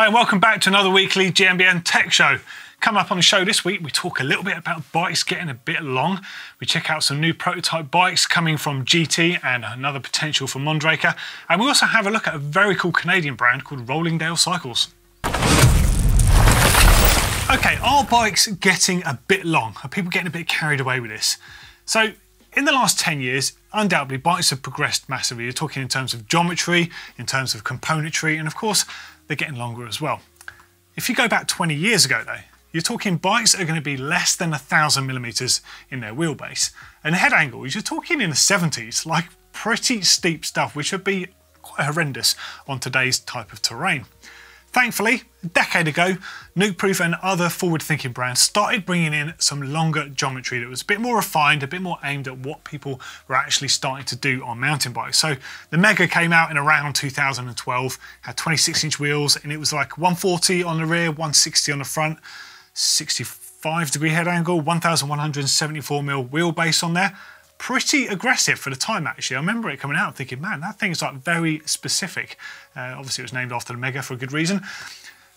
Hi, and welcome back to another weekly GMBN Tech Show. Coming up on the show this week, we talk a little bit about bikes getting a bit long. We check out some new prototype bikes coming from GT and another potential from Mondraker. And we also have a look at a very cool Canadian brand called Rollingdale Cycles. Okay, are bikes getting a bit long? Are people getting a bit carried away with this? So, in the last 10 years, undoubtedly bikes have progressed massively. You're talking in terms of geometry, in terms of componentry, and of course, they're getting longer as well. If you go back 20 years ago though, you're talking bikes that are going to be less than a thousand millimeters in their wheelbase. And head angles, you're talking in the 70s, like pretty steep stuff, which would be quite horrendous on today's type of terrain. Thankfully, a decade ago, Nukeproof and other forward-thinking brands started bringing in some longer geometry that was a bit more refined, a bit more aimed at what people were actually starting to do on mountain bikes. So the Mega came out in around 2012, had 26-inch wheels, and it was like 140 on the rear, 160 on the front, 65 degree head angle, 1,174 mil wheelbase on there pretty aggressive for the time actually. I remember it coming out thinking, man, that thing's like very specific. Uh, obviously it was named after the Mega for a good reason.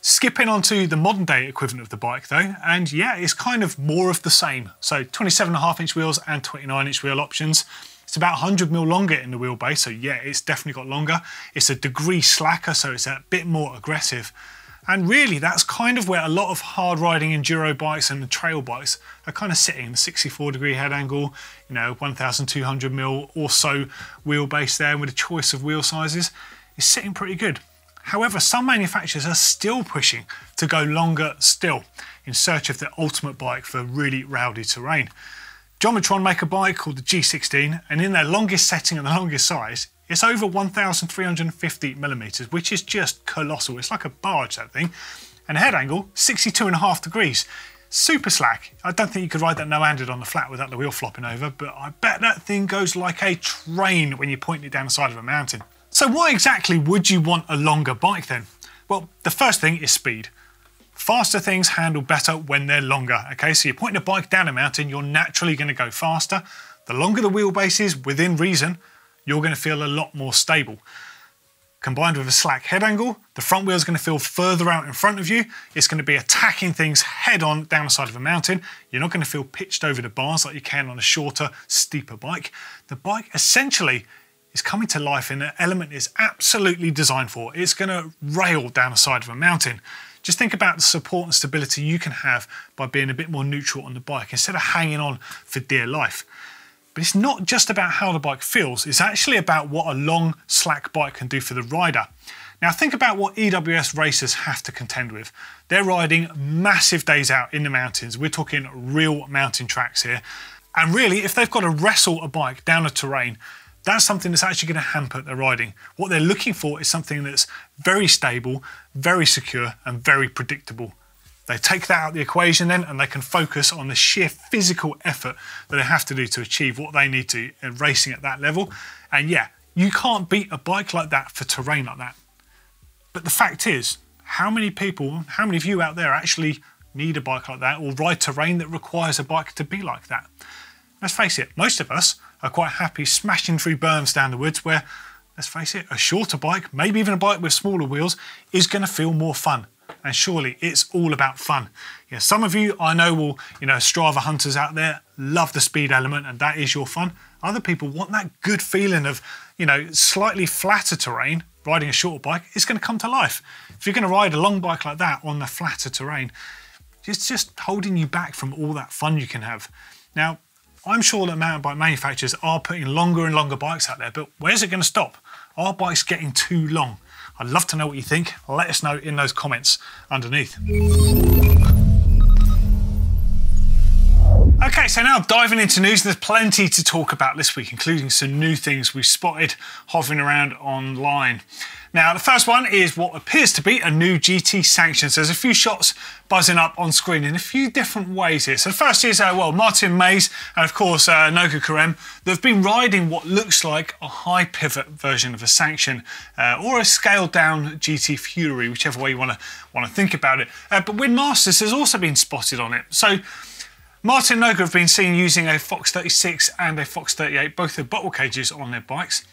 Skipping onto the modern day equivalent of the bike though, and yeah, it's kind of more of the same. So 27.5 inch wheels and 29 inch wheel options. It's about 100 mil longer in the wheelbase, so yeah, it's definitely got longer. It's a degree slacker, so it's a bit more aggressive. And really, that's kind of where a lot of hard riding enduro bikes and trail bikes are kind of sitting. The 64 degree head angle, you know, 1,200 mil or so wheelbase there with a choice of wheel sizes is sitting pretty good. However, some manufacturers are still pushing to go longer still in search of the ultimate bike for really rowdy terrain. Geometron make a bike called the G16 and in their longest setting and the longest size it's over 1,350 millimeters, which is just colossal. It's like a barge, that thing. And head angle, 62 and a half degrees. Super slack. I don't think you could ride that no-handed on the flat without the wheel flopping over, but I bet that thing goes like a train when you point it down the side of a mountain. So why exactly would you want a longer bike then? Well, the first thing is speed. Faster things handle better when they're longer, okay? So you're pointing a bike down a mountain, you're naturally gonna go faster. The longer the wheelbase is, within reason, you're going to feel a lot more stable. Combined with a slack head angle, the front wheel is going to feel further out in front of you. It's going to be attacking things head on down the side of a mountain. You're not going to feel pitched over the bars like you can on a shorter, steeper bike. The bike essentially is coming to life in an element it's absolutely designed for. It's going to rail down the side of a mountain. Just think about the support and stability you can have by being a bit more neutral on the bike instead of hanging on for dear life. But it's not just about how the bike feels, it's actually about what a long, slack bike can do for the rider. Now think about what EWS racers have to contend with. They're riding massive days out in the mountains. We're talking real mountain tracks here. And really, if they've got to wrestle a bike down a terrain, that's something that's actually going to hamper their riding. What they're looking for is something that's very stable, very secure, and very predictable. They take that out of the equation then and they can focus on the sheer physical effort that they have to do to achieve what they need to in racing at that level. And yeah, you can't beat a bike like that for terrain like that. But the fact is, how many people, how many of you out there actually need a bike like that or ride terrain that requires a bike to be like that? Let's face it, most of us are quite happy smashing through berms down the woods where, let's face it, a shorter bike, maybe even a bike with smaller wheels, is going to feel more fun and surely it's all about fun. Yeah, some of you I know will, you know, Strava hunters out there love the speed element and that is your fun. Other people want that good feeling of, you know, slightly flatter terrain, riding a short bike, it's going to come to life. If you're going to ride a long bike like that on the flatter terrain, it's just holding you back from all that fun you can have. Now, I'm sure that mountain bike manufacturers are putting longer and longer bikes out there, but where's it going to stop? Are bikes getting too long? I'd love to know what you think. Let us know in those comments underneath. Okay, so now diving into news, there's plenty to talk about this week, including some new things we've spotted hovering around online. Now, the first one is what appears to be a new GT sanction. So there's a few shots buzzing up on screen in a few different ways here. So the first is, uh, well, Martin Maes and of course uh, Noga Korem. They've been riding what looks like a high pivot version of a sanction uh, or a scaled down GT Fury, whichever way you want to want to think about it. Uh, but Wyn Masters has also been spotted on it. So Martin Noga have been seen using a Fox 36 and a Fox 38, both with bottle cages on their bikes.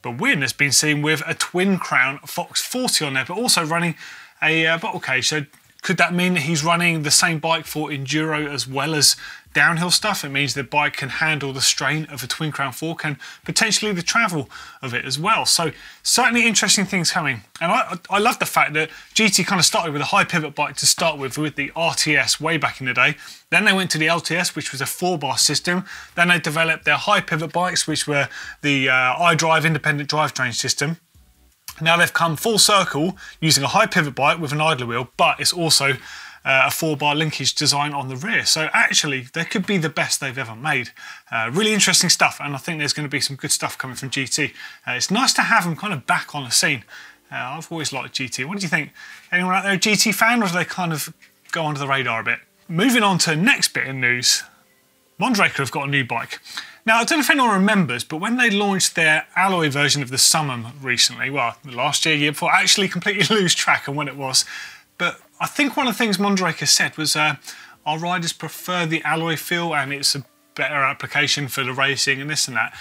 But Wyn has been seen with a twin crown Fox 40 on there, but also running a uh, bottle cage. So could that mean that he's running the same bike for enduro as well as downhill stuff? It means the bike can handle the strain of a twin crown fork and potentially the travel of it as well. So certainly interesting things coming. And I, I love the fact that GT kind of started with a high pivot bike to start with, with the RTS way back in the day. Then they went to the LTS, which was a four bar system. Then they developed their high pivot bikes, which were the uh, iDrive independent drivetrain system. Now they've come full circle using a high pivot bike with an idler wheel, but it's also uh, a four bar linkage design on the rear. So actually, they could be the best they've ever made. Uh, really interesting stuff, and I think there's going to be some good stuff coming from GT. Uh, it's nice to have them kind of back on the scene. Uh, I've always liked GT. What do you think? Anyone out there a GT fan, or do they kind of go under the radar a bit? Moving on to next bit of news, Mondraker have got a new bike. Now, I don't know if anyone remembers, but when they launched their alloy version of the Summum recently, well, last year, year before, I actually completely lose track on when it was. But I think one of the things Mondraker said was uh, our riders prefer the alloy feel and it's a better application for the racing and this and that.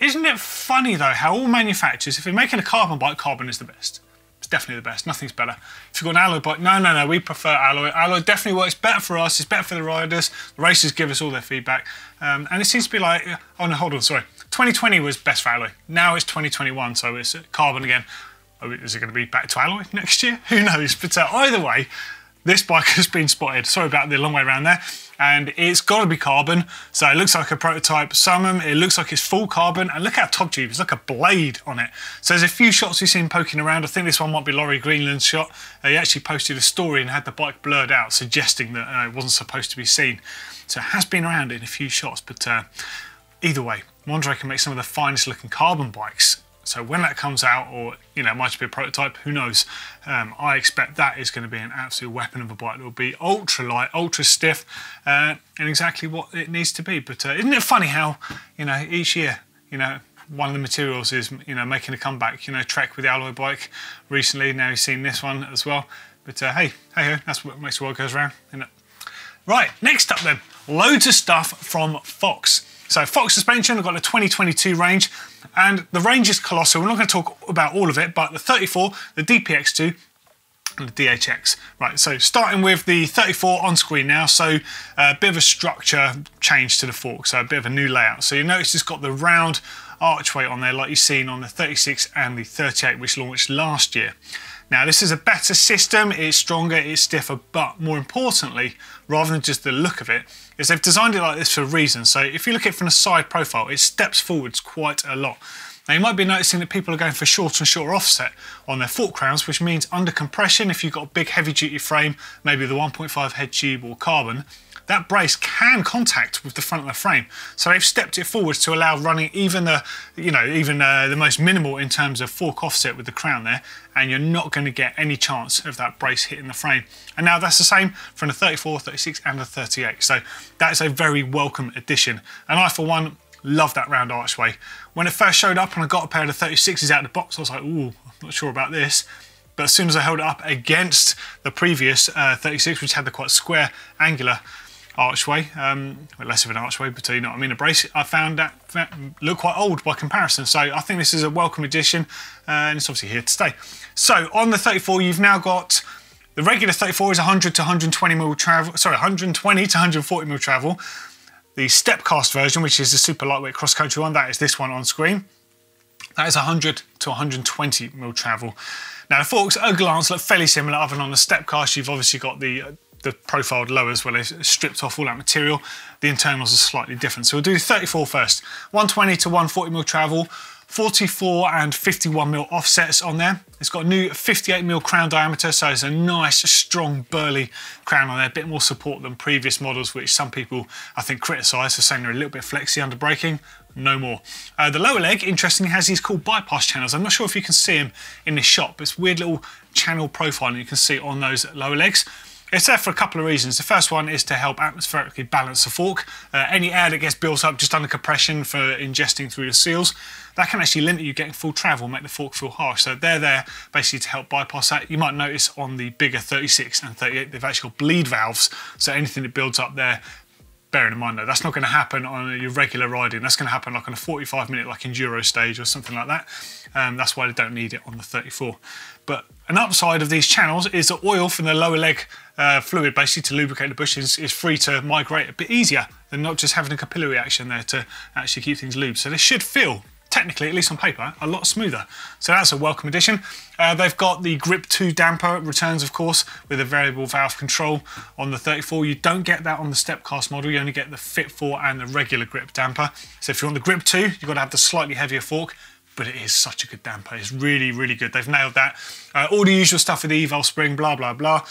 Isn't it funny though how all manufacturers, if you're making a carbon bike, carbon is the best. It's definitely the best, nothing's better. If you've got an alloy bike, no, no, no, we prefer alloy. Alloy definitely works better for us, it's better for the riders. The racers give us all their feedback. Um, and it seems to be like, oh no, hold on, sorry. 2020 was best for alloy. Now it's 2021, so it's carbon again. Oh, is it going to be back to alloy next year? Who knows? But uh, either way, this bike has been spotted. Sorry about the long way around there and it's got to be carbon. So it looks like a prototype Summum. It looks like it's full carbon, and look how top tube. It's like a blade on it. So there's a few shots we've seen poking around. I think this one might be Laurie Greenland's shot. He actually posted a story and had the bike blurred out, suggesting that uh, it wasn't supposed to be seen. So it has been around in a few shots, but uh, either way, Mondraker can make some of the finest looking carbon bikes so when that comes out, or you know, might be a prototype, who knows? Um, I expect that is going to be an absolute weapon of a bike. It will be ultra light, ultra stiff, uh, and exactly what it needs to be. But uh, isn't it funny how you know each year, you know, one of the materials is you know making a comeback. You know, Trek with the alloy bike recently. Now you've seen this one as well. But uh, hey, hey, ho, that's what makes the world goes round? Right, next up then, loads of stuff from Fox. So Fox suspension, I've got the 2022 range, and the range is colossal. We're not going to talk about all of it, but the 34, the DPX2, and the DHX. Right, so starting with the 34 on screen now, so uh, a bit of a structure change to the fork, so a bit of a new layout. So you notice it's got the round archway on there like you've seen on the 36 and the 38 which launched last year. Now this is a better system, it's stronger, it's stiffer, but more importantly, rather than just the look of it, is they've designed it like this for a reason. So if you look at it from a side profile, it steps forwards quite a lot. Now you might be noticing that people are going for shorter and shorter offset on their fork crowns, which means under compression, if you've got a big heavy duty frame, maybe the 1.5 head tube or carbon, that brace can contact with the front of the frame. So they've stepped it forwards to allow running even the, you know, even uh, the most minimal in terms of fork offset with the crown there, and you're not going to get any chance of that brace hitting the frame. And now that's the same from the 34, 36 and the 38. So that is a very welcome addition. And I, for one, love that round archway. When it first showed up and I got a pair of the 36s out of the box, I was like, ooh, I'm not sure about this. But as soon as I held it up against the previous uh, 36, which had the quite square angular archway, um, less of an archway, but you know what I mean, a brace, I found that, that looked quite old by comparison. So I think this is a welcome addition uh, and it's obviously here to stay. So on the 34, you've now got the regular 34 is 100 to 120 mil travel, sorry, 120 to 140 mil travel. The Stepcast version, which is the super lightweight cross country one, that is this one on screen. That is 100 to 120 mil travel. Now the forks at a glance look fairly similar other than on the Stepcast you've obviously got the uh, the profiled lowers where they stripped off all that material. The internals are slightly different. So we'll do 34 first. 120 to 140 mil travel, 44 and 51 mil offsets on there. It's got a new 58 mil crown diameter, so it's a nice, strong, burly crown on there. A bit more support than previous models, which some people, I think, criticise for saying they're a little bit flexy under braking. No more. Uh, the lower leg, interestingly, has these cool bypass channels. I'm not sure if you can see them in this shot, but it's weird little channel profiling you can see on those lower legs. It's there for a couple of reasons. The first one is to help atmospherically balance the fork. Uh, any air that gets built up just under compression for ingesting through the seals, that can actually limit you getting full travel, make the fork feel harsh. So they're there basically to help bypass that. You might notice on the bigger 36 and 38, they've actually got bleed valves. So anything that builds up there Bearing in mind though, that's not going to happen on your regular riding. That's going to happen like on a 45 minute like enduro stage or something like that. Um, that's why they don't need it on the 34. But an upside of these channels is the oil from the lower leg uh, fluid basically to lubricate the bushes is free to migrate a bit easier than not just having a capillary action there to actually keep things lubed. So they should feel technically, at least on paper, a lot smoother. So that's a welcome addition. Uh, they've got the Grip 2 damper returns, of course, with a variable valve control on the 34. You don't get that on the Stepcast model. You only get the Fit 4 and the regular grip damper. So if you're on the Grip 2, you've got to have the slightly heavier fork but it is such a good damper. It's really, really good. They've nailed that. Uh, all the usual stuff with the Evol spring, blah, blah, blah.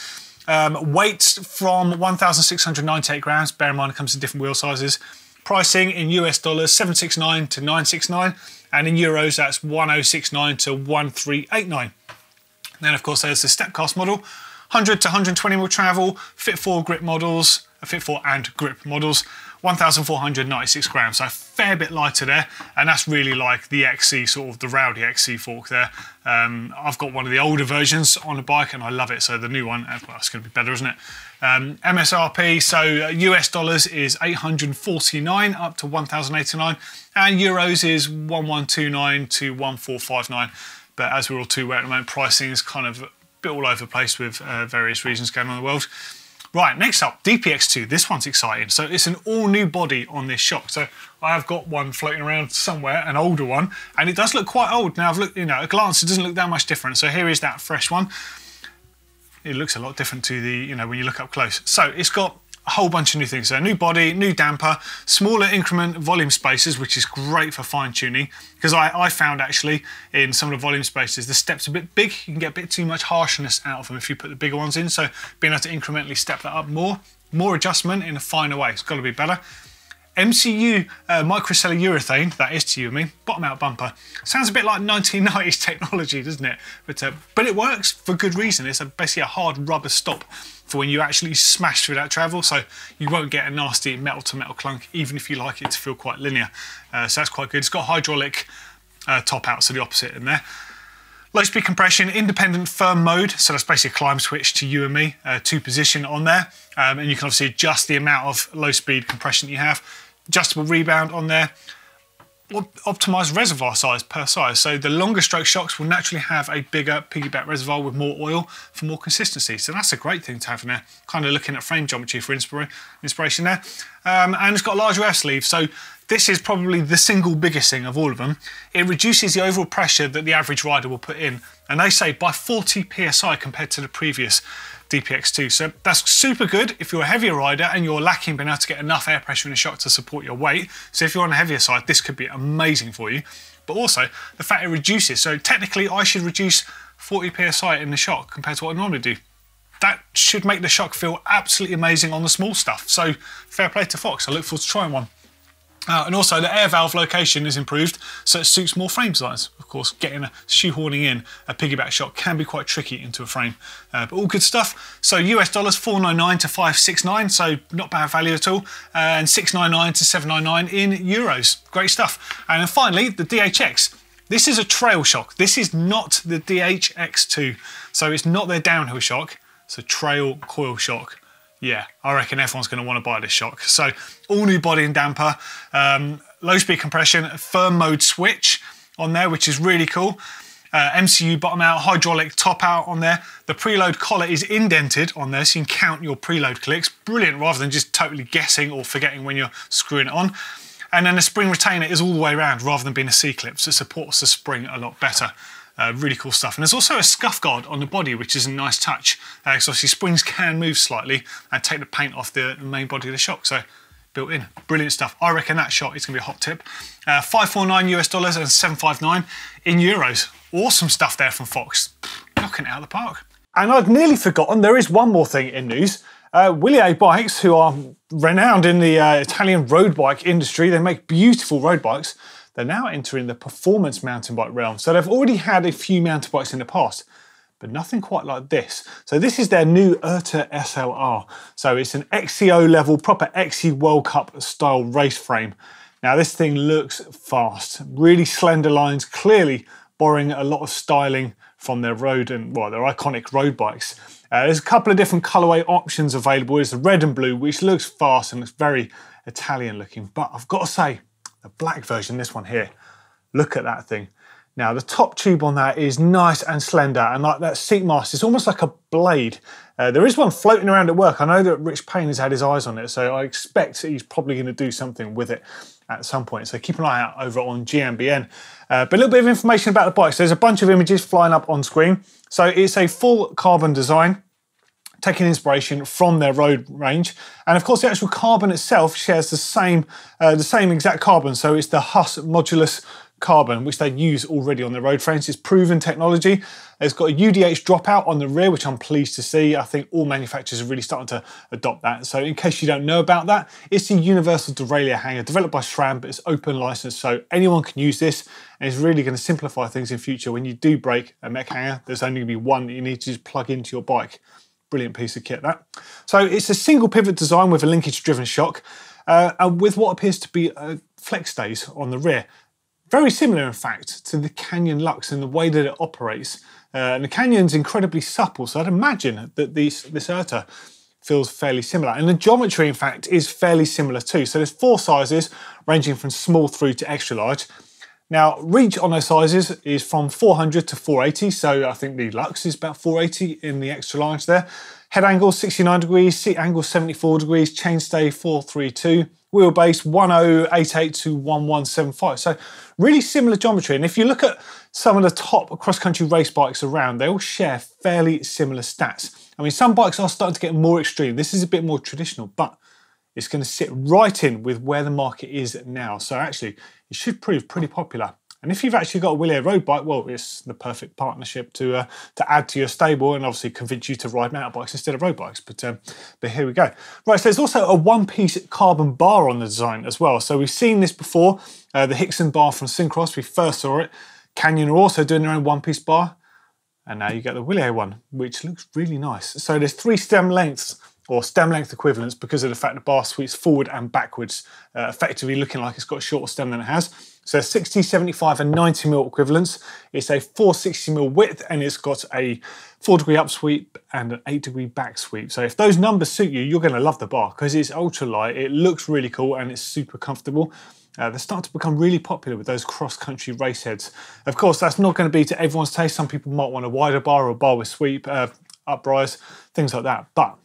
Um, weights from 1,698 grams. Bear in mind, it comes in different wheel sizes. Pricing in US dollars 769 to 969, and in euros that's 1069 to 1389. Then, of course, there's the step Stepcast model 100 to 120 mil travel, Fit 4 grip models, Fit 4 and grip models. 1,496 grams, so fair bit lighter there, and that's really like the XC, sort of the Rowdy XC fork there. Um, I've got one of the older versions on the bike and I love it, so the new one, uh, well, it's going to be better, isn't it? Um, MSRP, so US dollars is 849 up to 1,089, and euros is 1129 to 1459. But as we're all too aware at the moment, pricing is kind of a bit all over the place with uh, various regions going on in the world. Right, next up, DPX2. This one's exciting. So it's an all new body on this shock. So I have got one floating around somewhere, an older one, and it does look quite old. Now I've looked, you know, at a glance, it doesn't look that much different. So here is that fresh one. It looks a lot different to the, you know, when you look up close. So it's got a whole bunch of new things. So new body, new damper, smaller increment volume spaces, which is great for fine tuning. Because I, I, found actually in some of the volume spaces, the steps a bit big. You can get a bit too much harshness out of them if you put the bigger ones in. So being able to incrementally step that up more, more adjustment in a finer way. It's got to be better. MCU uh, microcellular urethane, that is to you and me, bottom out bumper. Sounds a bit like 1990s technology, doesn't it? But, uh, but it works for good reason. It's a, basically a hard rubber stop for when you actually smash through that travel, so you won't get a nasty metal to metal clunk, even if you like it to feel quite linear. Uh, so that's quite good. It's got hydraulic uh, top out, so the opposite in there. Low speed compression, independent firm mode, so that's basically a climb switch to you and me, uh, two position on there, um, and you can obviously adjust the amount of low speed compression you have adjustable rebound on there, optimized reservoir size per size. So the longer stroke shocks will naturally have a bigger piggyback reservoir with more oil for more consistency. So that's a great thing to have in there. Kind of looking at frame geometry for inspiration there. Um, and it's got a larger F sleeve. So this is probably the single biggest thing of all of them. It reduces the overall pressure that the average rider will put in. And they say by 40 PSI compared to the previous DPX2. So that's super good if you're a heavier rider and you're lacking being able to get enough air pressure in the shock to support your weight. So if you're on the heavier side, this could be amazing for you. But also the fact it reduces. So technically I should reduce 40 PSI in the shock compared to what I normally do. That should make the shock feel absolutely amazing on the small stuff. So fair play to Fox. I look forward to trying one. Uh, and also the air valve location is improved so it suits more frame size. Of course, getting a shoehorning in a piggyback shock can be quite tricky into a frame, uh, but all good stuff. So US dollars 499 to 569, so not bad value at all, and 699 to 799 in euros. Great stuff. And then finally, the DHX. This is a trail shock. This is not the DHX2, so it's not their downhill shock. It's a trail coil shock yeah, I reckon everyone's going to want to buy this shock. So all new body and damper, um, low speed compression, firm mode switch on there, which is really cool. Uh, MCU bottom out, hydraulic top out on there. The preload collar is indented on there, so you can count your preload clicks. Brilliant, rather than just totally guessing or forgetting when you're screwing it on. And then the spring retainer is all the way around rather than being a C-clip, so it supports the spring a lot better. Uh, really cool stuff. And there's also a scuff guard on the body, which is a nice touch. Uh, so obviously springs can move slightly and take the paint off the main body of the shock. So built in, brilliant stuff. I reckon that shot is gonna be a hot tip. Uh, 549 US dollars and 759 in euros. Awesome stuff there from Fox. Knocking it out of the park. And I'd nearly forgotten, there is one more thing in news. Uh, Wilier Bikes, who are renowned in the uh, Italian road bike industry, they make beautiful road bikes they're now entering the performance mountain bike realm. So they've already had a few mountain bikes in the past, but nothing quite like this. So this is their new Urta SLR. So it's an XCO level, proper XC World Cup style race frame. Now this thing looks fast, really slender lines, clearly borrowing a lot of styling from their road and, well, their iconic road bikes. Uh, there's a couple of different colorway options available. There's the red and blue, which looks fast and looks very Italian looking. But I've got to say, the black version, this one here, look at that thing. Now the top tube on that is nice and slender and like that seat mast is almost like a blade. Uh, there is one floating around at work. I know that Rich Payne has had his eyes on it, so I expect he's probably going to do something with it at some point. So keep an eye out over on GMBN. Uh, but a little bit of information about the bike. So there's a bunch of images flying up on screen. So it's a full carbon design taking inspiration from their road range. And of course, the actual carbon itself shares the same, uh, the same exact carbon. So it's the Huss modulus carbon, which they use already on their road frames. It's proven technology. It's got a UDH dropout on the rear, which I'm pleased to see. I think all manufacturers are really starting to adopt that. So in case you don't know about that, it's the universal derailleur hanger developed by SRAM, but it's open license, so anyone can use this. And it's really going to simplify things in future. When you do break a mech hanger, there's only going to be one that you need to just plug into your bike. Brilliant piece of kit that. So it's a single pivot design with a linkage driven shock uh, and with what appears to be a flex stays on the rear. Very similar, in fact, to the Canyon Lux in the way that it operates. Uh, and the Canyon's incredibly supple, so I'd imagine that these, this Urta feels fairly similar. And the geometry, in fact, is fairly similar too. So there's four sizes, ranging from small through to extra large. Now, reach on those sizes is from 400 to 480, so I think the Lux is about 480 in the extra large there. Head angle 69 degrees, seat angle 74 degrees, chainstay 432, wheelbase 1088 to 1175. So really similar geometry. And if you look at some of the top cross-country race bikes around, they all share fairly similar stats. I mean, some bikes are starting to get more extreme. This is a bit more traditional, but it's going to sit right in with where the market is now. So actually, it should prove pretty popular. And if you've actually got a Wilier road bike, well, it's the perfect partnership to uh, to add to your stable and obviously convince you to ride mountain bikes instead of road bikes. But um, but here we go. Right, so there's also a one-piece carbon bar on the design as well. So we've seen this before, uh, the Hixon bar from Syncross. We first saw it. Canyon are also doing their own one-piece bar. And now you get the Wilier one, which looks really nice. So there's three stem lengths or stem length equivalents because of the fact the bar sweeps forward and backwards, uh, effectively looking like it's got a shorter stem than it has. So 60, 75 and 90 mil equivalents. It's a 460 mil width and it's got a 4 degree up sweep and an 8 degree back sweep. So if those numbers suit you, you're going to love the bar because it's ultra light, it looks really cool and it's super comfortable. Uh, they start to become really popular with those cross-country race heads. Of course, that's not going to be to everyone's taste. Some people might want a wider bar or a bar with sweep, uh, uprise, things like that. But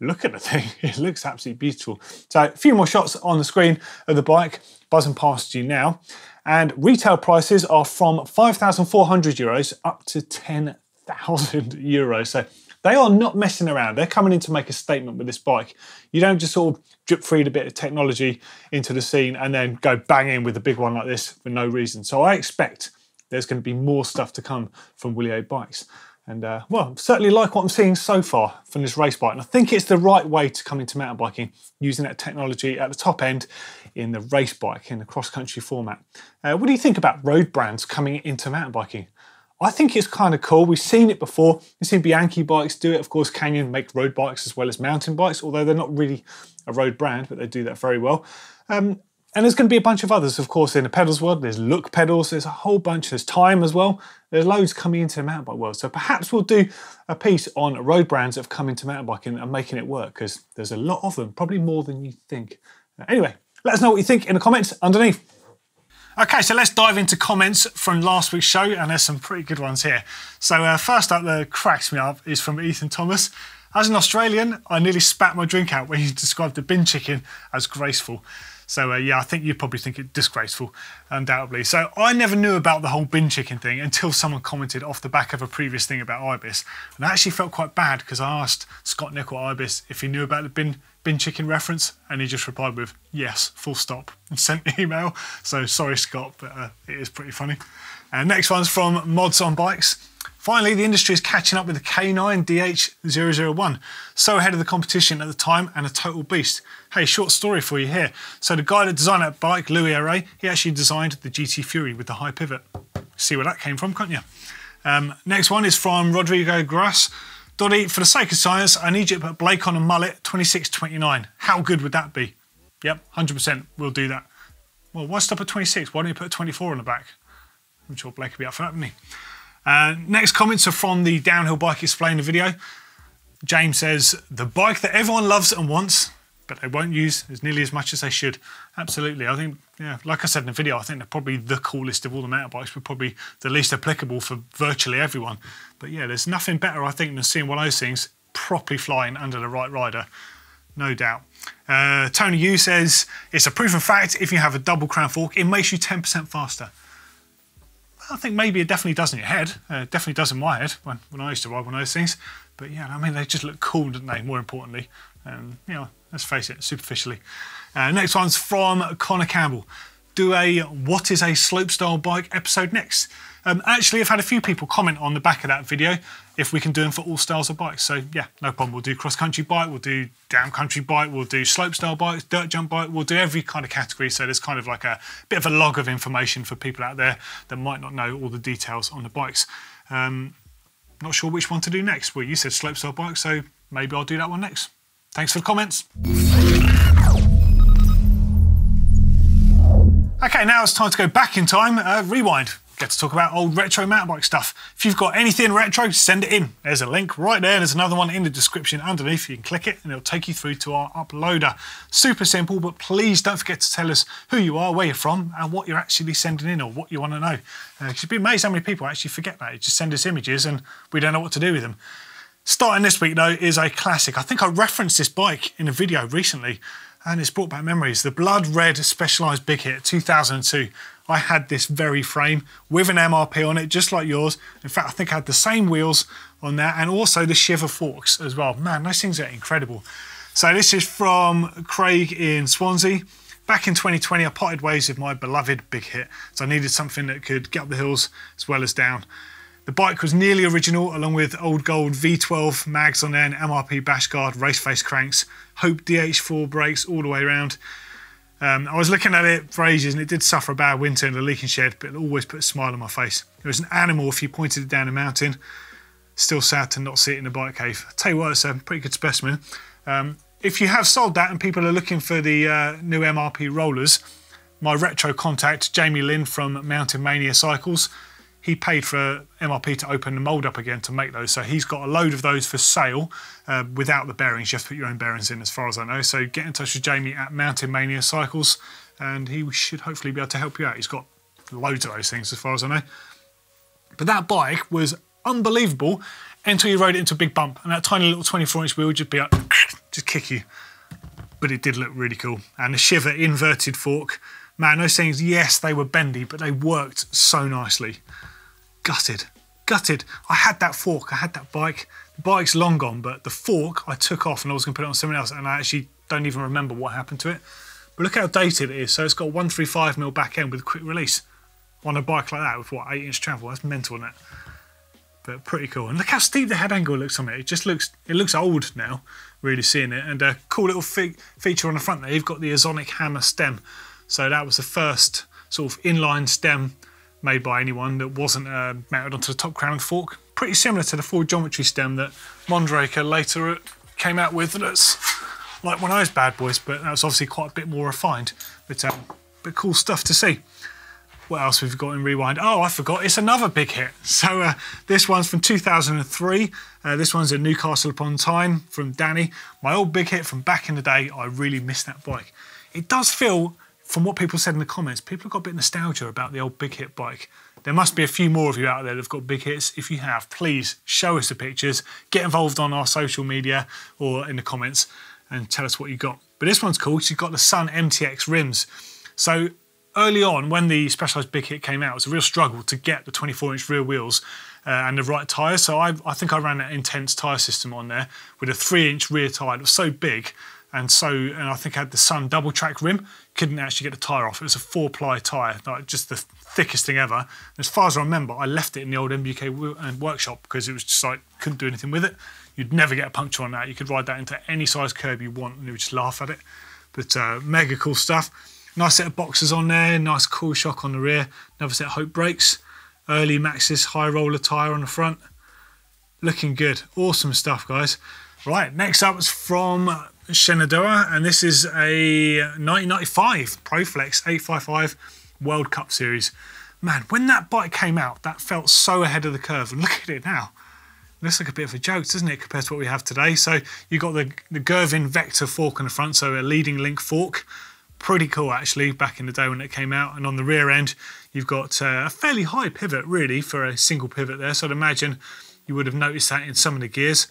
look at the thing, it looks absolutely beautiful. So a few more shots on the screen of the bike, buzzing past you now. And retail prices are from 5,400 euros up to 10,000 euros. So they are not messing around. They're coming in to make a statement with this bike. You don't just sort of drip feed a bit of technology into the scene and then go bang in with a big one like this for no reason. So I expect there's going to be more stuff to come from Wilier Bikes. And uh, well, certainly like what I'm seeing so far from this race bike. And I think it's the right way to come into mountain biking, using that technology at the top end in the race bike, in the cross country format. Uh, what do you think about road brands coming into mountain biking? I think it's kind of cool. We've seen it before. We've seen Bianchi bikes do it. Of course, Canyon make road bikes as well as mountain bikes, although they're not really a road brand, but they do that very well. Um, and there's going to be a bunch of others, of course, in the pedals world. There's Look pedals, there's a whole bunch, there's Time as well. There's loads coming into the mountain bike world. So perhaps we'll do a piece on road brands that have come into mountain biking and making it work, because there's a lot of them, probably more than you think. Anyway, let us know what you think in the comments underneath. Okay, so let's dive into comments from last week's show, and there's some pretty good ones here. So uh, first up that cracks me up is from Ethan Thomas. As an Australian, I nearly spat my drink out when you described the bin chicken as graceful. So uh, yeah, I think you probably think it disgraceful, undoubtedly. So I never knew about the whole bin chicken thing until someone commented off the back of a previous thing about Ibis, and I actually felt quite bad because I asked Scot Nicol Ibis if he knew about the bin bin chicken reference, and he just replied with yes, full stop, and sent the email. So sorry, Scott, but uh, it is pretty funny. And uh, next one's from Mods on Bikes. Finally, the industry is catching up with the K9 DH001. So ahead of the competition at the time and a total beast. Hey, short story for you here. So the guy that designed that bike, Louis Array, he actually designed the GT Fury with the high pivot. See where that came from, can't you? Um, next one is from Rodrigo Grass. Doddy, for the sake of science, I need you to put Blake on a mullet 26.29. How good would that be? Yep, 100% we'll do that. Well, why stop at 26? Why don't you put 24 on the back? I'm sure Blake will be up for that, wouldn't he? Uh, next comments are from the Downhill Bike Explainer video. James says, the bike that everyone loves and wants, but they won't use as nearly as much as they should. Absolutely. I think, yeah, like I said in the video, I think they're probably the coolest of all the mountain bikes, but probably the least applicable for virtually everyone. But yeah, there's nothing better, I think, than seeing one of those things properly flying under the right rider. No doubt. Uh, Tony Yu says, it's a proven fact if you have a double crown fork, it makes you 10% faster. I think maybe it definitely does in your head. Uh, definitely does in my head when, when I used to ride one of those things. But yeah, I mean, they just look cool, don't they? More importantly, um, you know, let's face it, superficially. Uh, next one's from Connor Campbell. Do a what is a slopestyle bike episode next. Um, actually, I've had a few people comment on the back of that video if we can do them for all styles of bikes. So yeah, no problem. We'll do cross country bike, we'll do down country bike, we'll do slopestyle bikes, dirt jump bike. We'll do every kind of category. So there's kind of like a bit of a log of information for people out there that might not know all the details on the bikes. Um, not sure which one to do next. Well, you said slopestyle bike, so maybe I'll do that one next. Thanks for the comments. Okay, now it's time to go back in time, uh, rewind. Get to talk about old retro mountain bike stuff. If you've got anything retro, send it in. There's a link right there. There's another one in the description underneath. You can click it and it'll take you through to our uploader. Super simple, but please don't forget to tell us who you are, where you're from, and what you're actually sending in or what you want to know. Uh, you'd be amazed how many people actually forget that. You just send us images and we don't know what to do with them. Starting this week though is a classic. I think I referenced this bike in a video recently and it's brought back memories. The Blood Red Specialized Big Hit 2002. I had this very frame with an MRP on it, just like yours. In fact, I think I had the same wheels on that and also the Shiver forks as well. Man, those things are incredible. So this is from Craig in Swansea. Back in 2020, I parted ways with my beloved Big Hit, so I needed something that could get up the hills as well as down. The bike was nearly original, along with old gold V12 mags on there and MRP bash guard, race face cranks, Hope DH4 brakes all the way around. Um, I was looking at it for ages and it did suffer a bad winter in the leaking shed, but it always put a smile on my face. It was an animal if you pointed it down a mountain. Still sad to not see it in the bike cave. I tell you what, it's a pretty good specimen. Um, if you have sold that and people are looking for the uh, new MRP rollers, my retro contact, Jamie Lynn from Mountain Mania Cycles, he paid for MRP to open the mould up again to make those. So he's got a load of those for sale uh, without the bearings. You have to put your own bearings in, as far as I know. So get in touch with Jamie at Mountain Mania Cycles, and he should hopefully be able to help you out. He's got loads of those things, as far as I know. But that bike was unbelievable until you rode it into a big bump, and that tiny little 24 inch wheel would just be like, just kick you. But it did look really cool. And the Shiver inverted fork, man, those things, yes, they were bendy, but they worked so nicely gutted, gutted. I had that fork, I had that bike. The bike's long gone, but the fork I took off and I was going to put it on someone else, and I actually don't even remember what happened to it. But look how dated it is. So it's got 135mm back end with quick release on a bike like that with what, 8 inch travel. That's mental, isn't it? But pretty cool. And look how steep the head angle looks on it. It just looks, it looks old now, really seeing it. And a cool little fe feature on the front there. You've got the Azonic Hammer stem. So that was the first sort of inline stem made by anyone that wasn't uh, mounted onto the top crown fork. Pretty similar to the Forward Geometry stem that Mondraker later came out with that's like one of those bad boys, but that was obviously quite a bit more refined. But, um, but cool stuff to see. What else we've got in Rewind? Oh, I forgot, it's another big hit. So uh, this one's from 2003. Uh, this one's a Newcastle upon Tyne from Danny. My old big hit from back in the day. I really miss that bike. It does feel from what people said in the comments, people have got a bit nostalgia about the old Big Hit bike. There must be a few more of you out there that have got big hits. If you have, please show us the pictures, get involved on our social media or in the comments and tell us what you got. But this one's cool, she's got the Sun MTX rims. So early on, when the Specialized Big Hit came out, it was a real struggle to get the 24 inch rear wheels uh, and the right tyres. So I, I think I ran that intense tyre system on there with a three inch rear tyre. that was so big and so and I think I had the Sun double track rim. Couldn't actually get the tyre off. It was a four ply tyre, like just the thickest thing ever. And as far as I remember, I left it in the old MBK workshop because it was just like couldn't do anything with it. You'd never get a puncture on that. You could ride that into any size curb you want, and you would just laugh at it. But uh, mega cool stuff. Nice set of boxes on there. Nice cool shock on the rear. Another set of Hope brakes. Early Maxxis high roller tyre on the front. Looking good. Awesome stuff, guys. Right, next up is from Shenandoah, and this is a 1995 Proflex 855 World Cup Series. man, when that bike came out, that felt so ahead of the curve. Look at it now. It looks like a bit of a joke, doesn't it, compared to what we have today? So you've got the, the Girvin Vector fork on the front, so a leading link fork. Pretty cool, actually, back in the day when it came out. And on the rear end, you've got uh, a fairly high pivot, really, for a single pivot there. So I'd imagine you would have noticed that in some of the gears.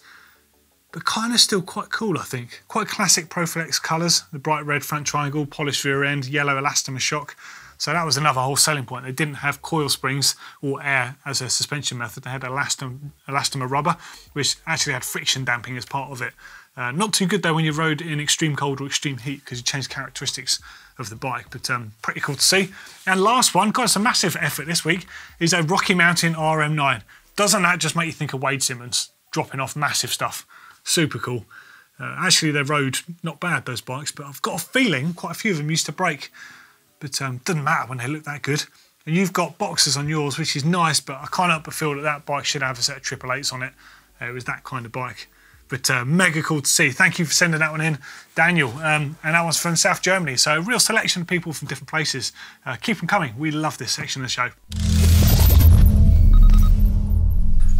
But kind of still quite cool, I think. Quite classic Proflex colours, the bright red front triangle, polished rear end, yellow elastomer shock. So that was another whole selling point. They didn't have coil springs or air as a suspension method. They had elastom, elastomer rubber, which actually had friction damping as part of it. Uh, not too good though when you rode in extreme cold or extreme heat because you change characteristics of the bike, but um, pretty cool to see. And last one, got some massive effort this week, is a Rocky Mountain RM9. Doesn't that just make you think of Wade Simmons dropping off massive stuff? Super cool. Uh, actually, they rode not bad, those bikes, but I've got a feeling quite a few of them used to break but um, doesn't matter when they look that good. And you've got boxes on yours, which is nice, but I can't help but feel that that bike should have a set of triple eights on it. Uh, it was that kind of bike. But uh, mega cool to see. Thank you for sending that one in, Daniel. Um, and that one's from South Germany. So a real selection of people from different places. Uh, keep them coming. We love this section of the show.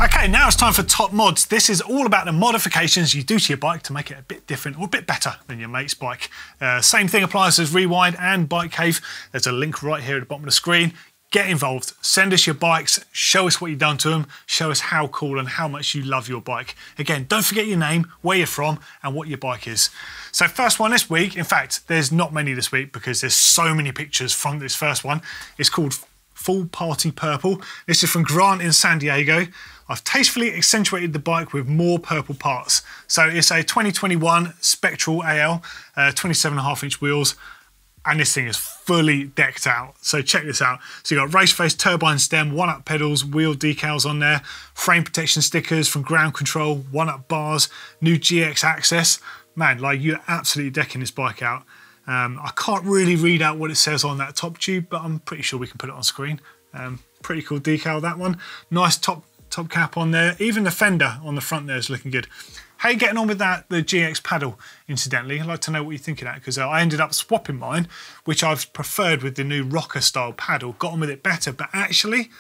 Okay, now it's time for top mods. This is all about the modifications you do to your bike to make it a bit different or a bit better than your mate's bike. Uh, same thing applies as Rewind and Bike Cave. There's a link right here at the bottom of the screen. Get involved, send us your bikes, show us what you've done to them, show us how cool and how much you love your bike. Again, don't forget your name, where you're from, and what your bike is. So first one this week, in fact, there's not many this week because there's so many pictures from this first one. It's called Full Party Purple. This is from Grant in San Diego. I've tastefully accentuated the bike with more purple parts. So it's a 2021 Spectral AL, uh, 27.5 inch wheels, and this thing is fully decked out. So check this out. So you got race face turbine stem, one up pedals, wheel decals on there, frame protection stickers from ground control, one up bars, new GX AXS. Man, like you're absolutely decking this bike out. Um, I can't really read out what it says on that top tube, but I'm pretty sure we can put it on screen. Um, pretty cool decal, that one. Nice top top cap on there. Even the fender on the front there is looking good. How you getting on with that, the GX paddle, incidentally? I'd like to know what you think of that, because uh, I ended up swapping mine, which I've preferred with the new rocker style paddle, got on with it better, but actually,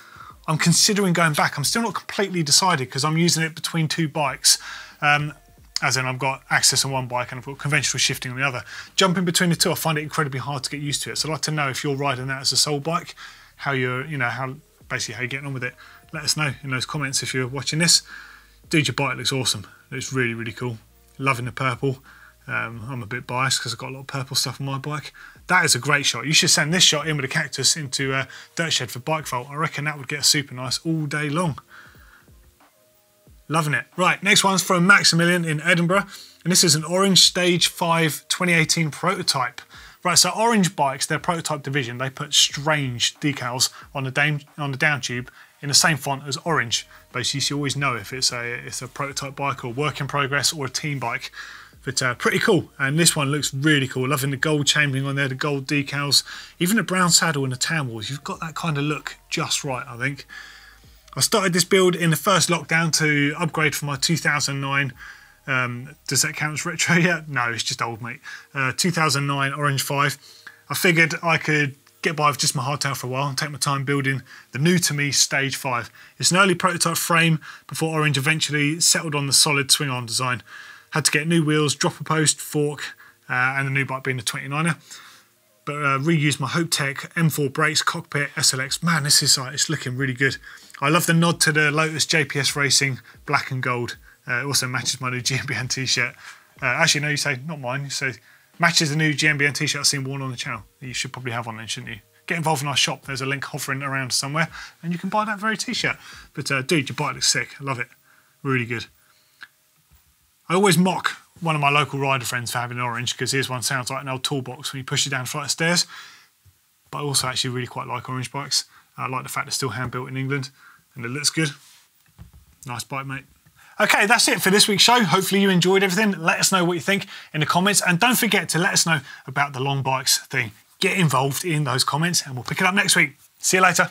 I'm considering going back. I'm still not completely decided because I'm using it between two bikes. Um, as in I've got AXS on one bike and I've got conventional shifting on the other. Jumping between the two, I find it incredibly hard to get used to it. So I'd like to know if you're riding that as a sole bike, how you're, you know, how basically how you're getting on with it let us know in those comments if you're watching this. Dude, your bike looks awesome. It's really, really cool. Loving the purple. Um, I'm a bit biased because I've got a lot of purple stuff on my bike. That is a great shot. You should send this shot in with a cactus into a dirt shed for bike vault. I reckon that would get super nice all day long. Loving it. Right, next one's from Maximilian in Edinburgh. And this is an Orange Stage 5 2018 prototype. Right, so Orange Bikes, their prototype division, they put strange decals on the on the down tube in the same font as Orange. Basically, you always know if it's a it's a prototype bike or work in progress or a team bike. But uh, pretty cool, and this one looks really cool. Loving the gold chambering on there, the gold decals, even the brown saddle and the tan walls. You've got that kind of look just right, I think. I started this build in the first lockdown to upgrade for my 2009. Um, does that count as retro yet? No, it's just old, mate. Uh, 2009 Orange 5. I figured I could get by with just my hardtail for a while and take my time building the new to me Stage 5. It's an early prototype frame before Orange eventually settled on the solid swing arm design. Had to get new wheels, dropper post, fork, uh, and the new bike being the 29er. But uh, reused my Hope Tech M4 brakes, cockpit, SLX. Man, this is like, it's looking really good. I love the nod to the Lotus JPS Racing black and gold. Uh, it also matches my new GMBN t-shirt. Uh, actually, no, you say, not mine, you say Matches the new GMBN t-shirt I've seen worn on the channel. You should probably have one then, shouldn't you? Get involved in our shop. There's a link hovering around somewhere and you can buy that very t-shirt. But uh, dude, your bike looks sick. I love it. Really good. I always mock one of my local rider friends for having an orange because his one sounds like an old toolbox when you push it down a flight of stairs. But I also actually really quite like orange bikes. I like the fact it's still hand built in England and it looks good. Nice bike, mate. Okay, that's it for this week's show. Hopefully you enjoyed everything. Let us know what you think in the comments. And don't forget to let us know about the long bikes thing. Get involved in those comments and we'll pick it up next week. See you later.